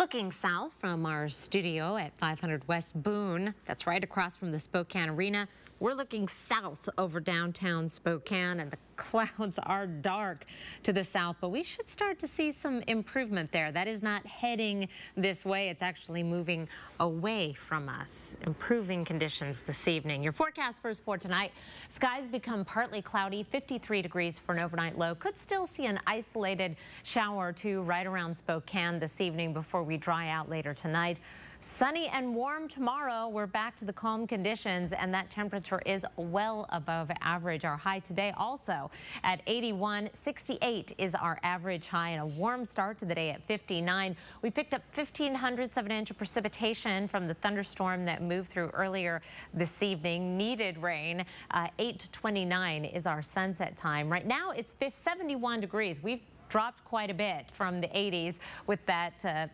Looking south from our studio at 500 West Boone, that's right across from the Spokane Arena, we're looking south over downtown Spokane and the clouds are dark to the south, but we should start to see some improvement there. That is not heading this way. It's actually moving away from us. Improving conditions this evening. Your forecast first for tonight. Skies become partly cloudy, 53 degrees for an overnight low. Could still see an isolated shower or two right around Spokane this evening before we dry out later tonight. Sunny and warm tomorrow. We're back to the calm conditions and that temperature is well above average. Our high today also at 81. 68 is our average high and a warm start to the day at 59. We picked up 15 hundredths of an inch of precipitation from the thunderstorm that moved through earlier this evening. Needed rain. Uh, 8 to 29 is our sunset time. Right now it's 71 degrees. We've dropped quite a bit from the 80s with that uh,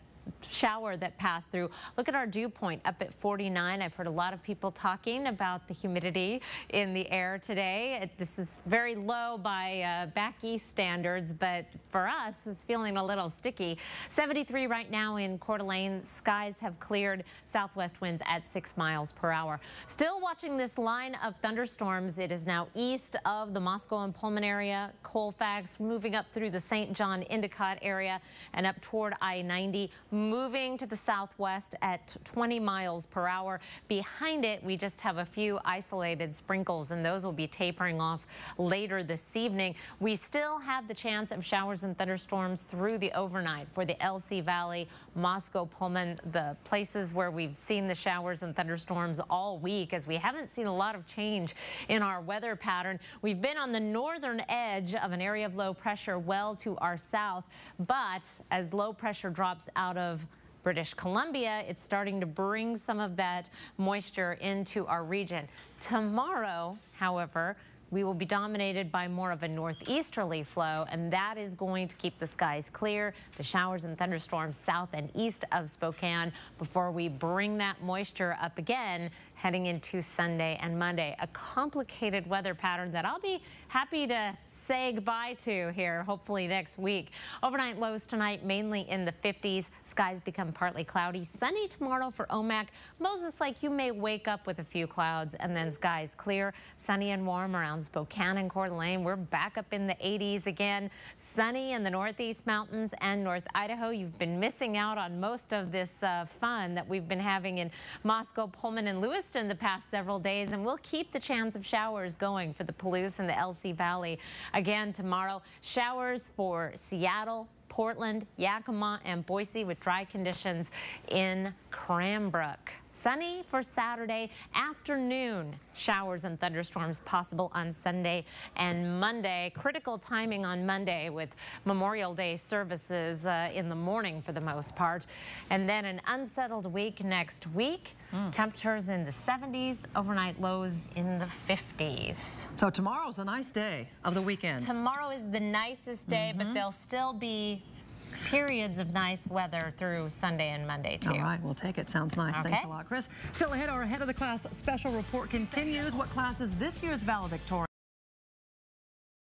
shower that passed through. Look at our dew point up at 49. I've heard a lot of people talking about the humidity in the air today. It, this is very low by uh, back east standards, but for us, it's feeling a little sticky. 73 right now in Coeur d'Alene. Skies have cleared. Southwest winds at 6 miles per hour. Still watching this line of thunderstorms. It is now east of the Moscow and Pullman area. Colfax moving up through the St. John Endicott area and up toward I-90 moving to the southwest at 20 miles per hour. Behind it, we just have a few isolated sprinkles, and those will be tapering off later this evening. We still have the chance of showers and thunderstorms through the overnight for the LC Valley, Moscow, Pullman, the places where we've seen the showers and thunderstorms all week, as we haven't seen a lot of change in our weather pattern. We've been on the northern edge of an area of low pressure well to our south, but as low pressure drops out of of British Columbia, it's starting to bring some of that moisture into our region. Tomorrow, however, we will be dominated by more of a northeasterly flow, and that is going to keep the skies clear. The showers and thunderstorms south and east of Spokane before we bring that moisture up again heading into Sunday and Monday. A complicated weather pattern that I'll be happy to say goodbye to here, hopefully next week. Overnight lows tonight, mainly in the 50s. Skies become partly cloudy. Sunny tomorrow for Omak. Moses Lake you may wake up with a few clouds and then skies clear. Sunny and warm around Spokane and Coeur d'Alene. We're back up in the 80s again. Sunny in the Northeast Mountains and North Idaho. You've been missing out on most of this uh, fun that we've been having in Moscow, Pullman, and Lewiston the past several days. And we'll keep the chance of showers going for the Palouse and the LC Valley again tomorrow. Showers for Seattle, Portland, Yakima, and Boise with dry conditions in Cranbrook. Sunny for Saturday afternoon. Showers and thunderstorms possible on Sunday and Monday. Critical timing on Monday with Memorial Day services uh, in the morning for the most part. And then an unsettled week next week. Mm. Temperatures in the 70s, overnight lows in the 50s. So tomorrow's a nice day of the weekend. Tomorrow is the nicest day, mm -hmm. but there'll still be periods of nice weather through Sunday and Monday, too. All right, we'll take it. Sounds nice. Okay. Thanks a lot, Kris. Still ahead, our Head of the Class special report continues. What classes this year's valedictorian